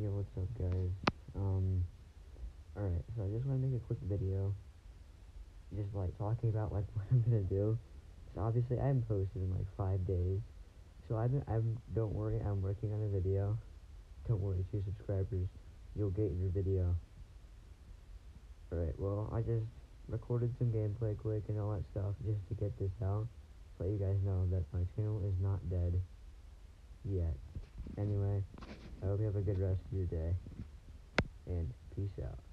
Yo, what's up, guys? Um, alright, so I just want to make a quick video, just, like, talking about, like, what I'm gonna do. So, obviously, I haven't posted in, like, five days, so I've been, I'm, don't worry, I'm working on a video. Don't worry, two subscribers, you'll get your video. Alright, well, I just recorded some gameplay quick and all that stuff, just to get this out, let you guys know that my channel is not dead yet. Anyway, I hope you have a good rest of your day, and peace out.